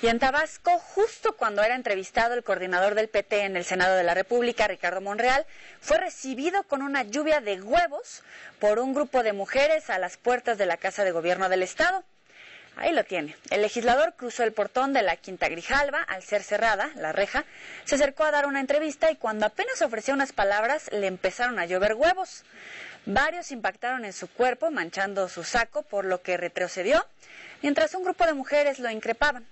Y en Tabasco, justo cuando era entrevistado el coordinador del PT en el Senado de la República, Ricardo Monreal, fue recibido con una lluvia de huevos por un grupo de mujeres a las puertas de la Casa de Gobierno del Estado. Ahí lo tiene. El legislador cruzó el portón de la Quinta Grijalva, al ser cerrada, la reja, se acercó a dar una entrevista y cuando apenas ofreció unas palabras le empezaron a llover huevos. Varios impactaron en su cuerpo, manchando su saco, por lo que retrocedió, mientras un grupo de mujeres lo increpaban.